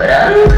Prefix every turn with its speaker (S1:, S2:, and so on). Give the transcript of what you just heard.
S1: Yeah.